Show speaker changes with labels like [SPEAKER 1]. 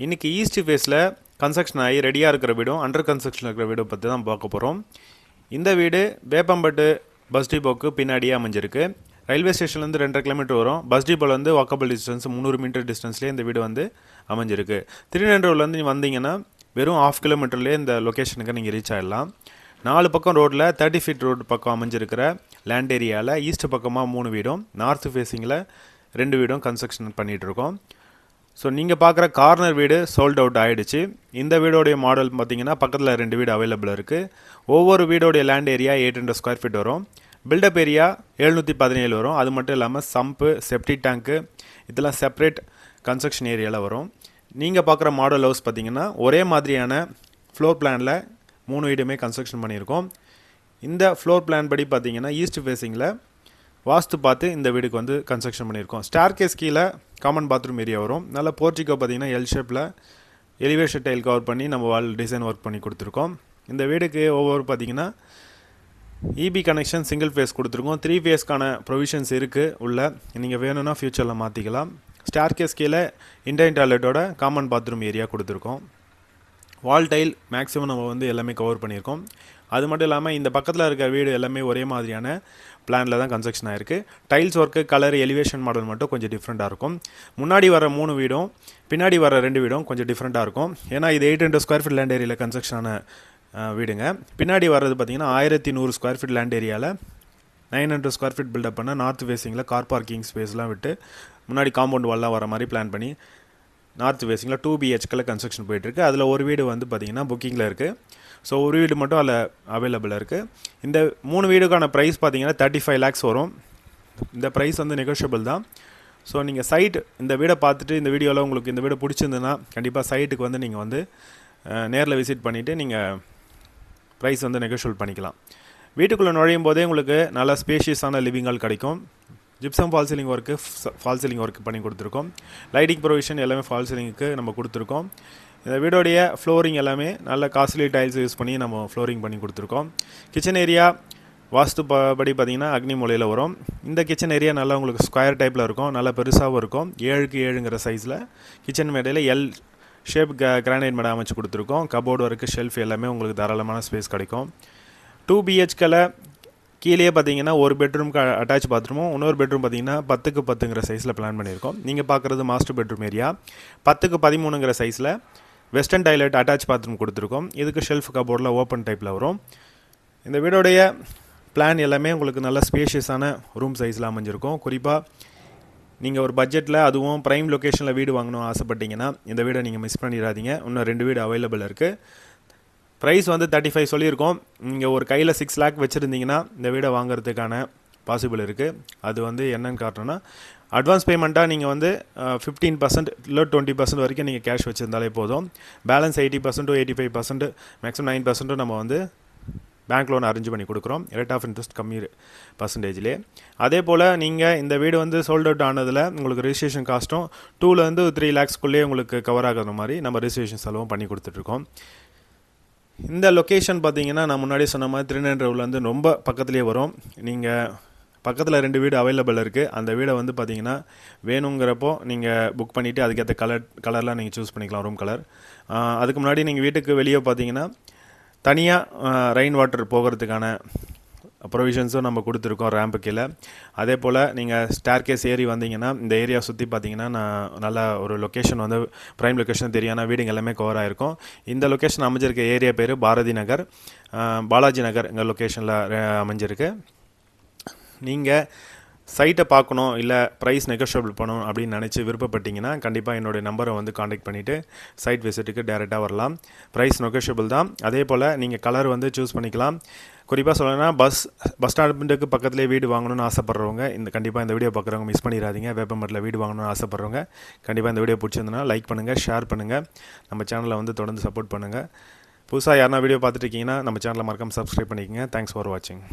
[SPEAKER 1] இன்றைக்கி ஈஸ்ட் ஃபேஸில் கன்ஸ்ட்ரக்ஷன் ஆகி ரெடியாக இருக்கிற வீடும் அண்டர் கன்ஸ்ட்ரக்ஷன் இருக்கிற வீடும் பற்றி தான் பார்க்க போகிறோம் இந்த வீடு வேப்பம்பட்டு பஸ் டிப்போக்கு பின்னாடியே அமைஞ்சிருக்கு. ரயில்வே ஸ்டேஷன்லேருந்து ரெண்டரை கிலோமீட்டர் வரும். பஸ் டிப்போலேருந்து வாக்கபிள் டிஸ்டன்ஸ் முந்நூறு மீட்டர் டிஸ்டன்ஸ்லேயே இந்த வீடு வந்து அமைஞ்சிருக்கு. திருநெல்வேலிலேருந்து நீ வந்தீங்கன்னா வெறும் ஆஃப் கிலோமீட்டர்லேயே இந்த லொக்கேஷனுக்கு நீங்கள் ரீச் ஆகிடலாம் நாலு பக்கம் ரோட்டில் தேர்ட்டி ஃபீட் ரோடு பக்கம் அமைஞ்சிருக்கிற லேண்ட் ஏரியாவில் ஈஸ்ட் பக்கமாக மூணு வீடும் நார்த் ஃபேஸிங்கில் ரெண்டு வீடும் கன்ஸ்ட்ரக்ஷன் பண்ணிகிட்ருக்கோம் ஸோ நீங்கள் பார்க்குற கார்னர் வீடு சோல்ட் அவுட் ஆகிடுச்சு இந்த வீடோடைய மாடல் பார்த்தீங்கன்னா பக்கத்தில் ரெண்டு வீடு அவைலபிள் இருக்குது ஒவ்வொரு வீடோடைய land area eight hundred square feet வரும். பில்டப் ஏரியா எழுநூற்றி பதினேழு வரும். அது மட்டும் இல்லாமல் சம்ப்பு செப்டி டேங்க்கு இதெல்லாம் செப்பரேட் கன்ஸ்ட்ரக்ஷன் ஏரியாவில் வரும். நீங்கள் பார்க்குற மாடல் ஹவுஸ் பார்த்தீங்கன்னா ஒரே மாதிரியான ஃப்ளோர் பிளானில் மூணு வீடுமே கன்ஸ்ட்ரக்ஷன் பண்ணியிருக்கோம். இந்த ஃப்ளோர் பிளான் படி பார்த்தீங்கன்னா ஈஸ்ட் ஃபேஸிங்கில் வாஸ்து பார்த்து இந்த வீடுக்கு வந்து கன்ஸ்ட்ரக்ஷன் பண்ணியிருக்கோம். ஸ்டார் கேஸ் கீழே காமன் பாத்ரூம் ஏரியா வரும். நல்லா போர்ச்சிக்கோ பார்த்தீங்கன்னா எல் ஷேப்பில் எலிவேஷன் டைல் கவர் பண்ணி நம்ம வால் டிசைன் ஒர்க் பண்ணி கொடுத்துருக்கோம். இந்த வீடுக்கு ஒவ்வொரு பார்த்தீங்கன்னா இபி கனெக்ஷன் சிங்கிள் ஃபேஸ் கொடுத்துருக்கோம். த்ரீ ஃபேஸ்க்கான ப்ரொவிஷன்ஸ் இருக்குது உள்ள. நீங்கள் வேணும்னா ஃப்யூச்சரில் மாற்றிக்கலாம் ஸ்டார் கேஸ் கீழே இண்டியன் டாய்லெட்டோட காமன் பாத்ரூம் ஏரியா கொடுத்துருக்கோம். வால் டைல் மேக்ஸிமம் நம்ம வந்து எல்லாமே கவர் பண்ணியிருக்கோம். அது மட்டும் இல்லாமல் இந்த பக்கத்தில் இருக்கிற வீடு எல்லாமே ஒரே மாதிரியான பிளானில் தான் கன்ஸ்ட்ரக்ஷன் ஆயிருக்கு. Tiles work colour elevation model மட்டும் கொஞ்சம் டிஃப்ரெண்ட்டாக இருக்கும். முன்னாடி வர மூணு வீடும் பின்னாடி வர ரெண்டு வீடும் கொஞ்சம் டிஃப்ரெண்ட்டாக இருக்கும். ஏன்னா இது eight hundred square feet land ஏரியாவில் கன்ஸ்ட்ரக்ஷன் வீடுங்க. பின்னாடி வர்றது பார்த்திங்கன்னா ஆயிரத்தி நூறு ஸ்கொயர் ஃபீட் லேண்ட் ஏரியாவில் nine hundred square feet build up பண்ண நார்த் ஃபேஸிங்கில் கார் பார்க்கிங் ஸ்பேஸ்லாம் விட்டு முன்னாடி காம்பவுண்ட் வால்லாம் வர மாதிரி பிளான் பண்ணி நார்த் ஃபேஸிங்கில் டூ பிஹெச்கில் கன்ஸ்ட்ரக்ஷன் போயிட்டுருக்கு. அதில் ஒரு வீடு வந்து பார்த்திங்கன்னா புக்கிங்கில் இருக்குது ஸோ ஒரு வீடு மட்டும் அதில் அவைலபிளாக இருக்குது இந்த மூணு வீடுக்கான ப்ரைஸ் பார்த்தீங்கன்னா தேர்ட்டி ஃபைவ் லேக்ஸ் வரும். இந்த ப்ரைஸ் வந்து நெகோஷியபிள் தான். ஸோ நீங்கள் சைட் இந்த வீடை பார்த்துட்டு இந்த வீடியோவில் உங்களுக்கு இந்த வீடு பிடிச்சிருந்துன்னா கண்டிப்பாக சைட்டுக்கு வந்து நீங்கள் வந்து நேரில் விசிட் பண்ணிவிட்டு நீங்கள் ப்ரைஸ் வந்து நெகோஷியபிள் பண்ணிக்கலாம். வீட்டுக்குள்ளே நுழையும் போதே உங்களுக்கு நல்ல ஸ்பேஷியஸான லிவிங் ஹால் கிடைக்கும். Gypsum false ceiling work false ceiling work பண்ணி கொடுத்துருக்கோம். லைட்டிங் ப்ரொவிஷன் எல்லாமே ஃபால் சீலிங்க்கு நம்ம கொடுத்துருக்கோம். இந்த வீடோடைய ஃப்ளோரிங் எல்லாமே நல்ல காஸ்ட்லி டைல்ஸ் யூஸ் பண்ணி நம்ம ஃப்ளோரிங் பண்ணி கொடுத்துருக்கோம். கிச்சன் ஏரியா வாஸ்து ப படி பார்த்திங்கன்னா அக்னி மூலையில் வரும். இந்த கிச்சன் ஏரியா நல்லா உங்களுக்கு ஸ்கொயர் டைப்பில் இருக்கும். நல்லா பெருசாகவும் இருக்கும். ஏழுக்கு ஏழுங்கிற சைஸில் கிச்சன் மேடையில் எல் ஷேப் க கிரானைட் மேடை அமைச்சு கொடுத்துருக்கோம். கபோர்டு ஒர்க்கு ஷெல்ஃப் எல்லாமே உங்களுக்கு தாராளமான ஸ்பேஸ் கிடைக்கும். டூ பிஹெச்கில் கீழே பார்த்தீங்கன்னா ஒரு பெட்ரூம்க்கு அட்டாச் பாத்ரூமும் இன்னொரு பெட்ரூம் பார்த்தீங்கன்னா பத்துக்கு பத்துங்கிற சைஸில் பிளான் பண்ணியிருக்கோம். நீங்கள் பார்க்குறது மாஸ்டர் பெட்ரூம் ஏரியா பத்துக்கு பதிமூணுங்கிற சைஸில் வெஸ்டர்ன் டாய்லெட் அட்டாச் பாத்ரூம் கொடுத்துருக்கோம். இதுக்கு ஷெல்ஃப் கபோர்டில் ஓப்பன் டைப்பில் வரும். இந்த வீடோடைய பிளான் எல்லாமே உங்களுக்கு நல்ல ஸ்பேஷியஸான ரூம் சைஸில் அமைஞ்சிருக்கும். குறிப்பாக நீங்கள் ஒரு பட்ஜெட்டில் அதுவும் ப்ரைம் லொக்கேஷனில் வீடு வாங்கணும் ஆசைப்பட்டீங்கன்னா இந்த வீடை நீங்கள் மிஸ் பண்ணிடாதீங்க. இன்னும் ரெண்டு வீடு அவைலபிள் இருக்குது ப்ரைஸ் வந்து தேர்ட்டி ஃபைவ் சொல்லியிருக்கோம். நீங்கள் ஒரு கையில் சிக்ஸ் லேக் வச்சுருந்தீங்கன்னா இந்த வீடை வாங்குறதுக்கான பாசிபிள் இருக்குது அது வந்து என்னன்னு காட்டணும்னா அட்வான்ஸ் பேமெண்ட்டாக நீங்கள் வந்து ஃபிஃப்டீன் பர்சன்ட் இல்லை டுவெண்ட்டி பர்சன்ட் வரைக்கும் நீங்கள் கேஷ் வச்சுருந்தாலே போதும். Balance eighty percent to eighty five percent maximum nine பர்சன்ட்டும் நம்ம வந்து பேங்க் லோன் அரேஞ்ச் பண்ணி கொடுக்குறோம். ரேட் ஆஃப் இன்ட்ரெஸ்ட் கம்மி பர்சன்டேஜ்லேயே அதே போல் நீங்கள் இந்த வீடு வந்து சோல்ட் அவுட் ஆனதில் உங்களுக்கு ரிஜிஸ்ட்ரேஷன் காஸ்ட்டும் டூலேருந்து த்ரீ லேக்ஸ்க்குள்ளேயே உங்களுக்கு கவர் ஆகிற மாதிரி நம்ம ரிஜிஸ்ட்ரேஷன் செலவும் பண்ணி கொடுத்துட்ருக்கோம் இந்த லொக்கேஷன் பார்த்தீங்கன்னா நான் முன்னாடி சொன்ன மாதிரி திருநெல்வேலிலேருந்து ரொம்ப பக்கத்துலேயே வரும். நீங்கள் பக்கத்தில் ரெண்டு வீடு அவைலபிள் இருக்குது அந்த வீடை வந்து பார்த்தீங்கன்னா வேணுங்கிறப்போ நீங்கள் புக் பண்ணிவிட்டு அதுக்கேற்ற கலர் கலர்லாம் நீங்கள் சூஸ் பண்ணிக்கலாம் ரூம் கலர் அதுக்கு முன்னாடி நீங்கள் வீட்டுக்கு வெளியே பார்த்தீங்கன்னா தனியாக ரெயின் வாட்டர் போகிறதுக்கான ப்ரொவிஷன்ஸும் நம்ம கொடுத்துருக்கோம் ரேம்பு கீழே. அதே போல் நீங்கள் ஸ்டார் கேஸ் ஏறி வந்தீங்கன்னா இந்த ஏரியா சுற்றி பார்த்தீங்கன்னா நான் நல்ல ஒரு லொக்கேஷன் வந்து ப்ரைம் லொக்கேஷன் தெரியாத வீடுங்க எல்லாமே கவர் ஆகிருக்கும் இந்த லொக்கேஷன் அமைஞ்சிருக்க ஏரியா பேர் பாரதி நகர். பாலாஜி நகர் எங்கள் லொக்கேஷனில் அமைஞ்சிருக்கு. நீங்கள் சைட்டை பார்க்கணும் இல்லை ப்ரைஸ் நெகோஷியபிள் பண்ணணும் அப்படின்னு நினச்சி விருப்பப்பட்டீங்கன்னா கண்டிப்பாக என்னுடைய நம்பரை வந்து காண்டாக்ட் பண்ணிவிட்டு சைட் விசிட்டுக்கு டேரெக்டாக வரலாம். ப்ரைஸ் நெகோஷியபிள் தான். அதே போல் நீங்கள் கலர் வந்து சூஸ் பண்ணிக்கலாம். குறிப்பாக சொல்லணும்னா பஸ் பஸ் ஸ்டாண்டுக்கு பக்கத்துலேயே வீடு வாங்கணும்னு ஆசைப்பட்றவங்க இந்த கண்டிப்பாக இந்த வீடியோ பார்க்குறவங்க மிஸ் பண்ணிடாதீங்க. வேப்பம்பட்டில் வீடு வாங்கணும்னு ஆசைப்பட்றவங்க கண்டிப்பாக இந்த வீடியோ பிடிச்சிருந்தனா லைக் பண்ணுங்கள் ஷேர் பண்ணுங்கள் நம்ம சேனலை வந்து தொடர்ந்து சப்போர்ட் பண்ணுங்கள் புதுசாக யாருனா வீடியோ பார்த்துட்டு இருக்கீங்கன்னா நம்ம சேனலை மறக்காமல் சப்ஸ்கிரைப் பண்ணிக்கோங்க. தேங்க்ஸ் ஃபார் வாட்சிங்